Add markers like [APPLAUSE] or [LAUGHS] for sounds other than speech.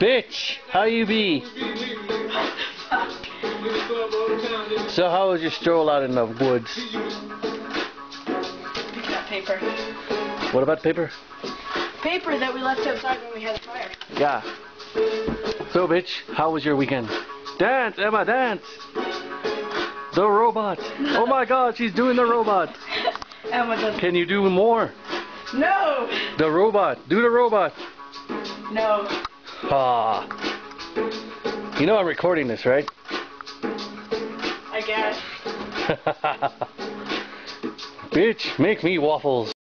Bitch, how you be? So how was your stroll out in the woods? Picking up paper. What about paper? Paper that we left outside when we had a fire. Yeah. So bitch, how was your weekend? Dance, Emma, dance! The robot. Oh my god, she's doing the robot. [LAUGHS] Emma doesn't. Can you do more? No! The robot. Do the robot. No. Ah. You know I'm recording this, right? I guess. [LAUGHS] Bitch, make me waffles.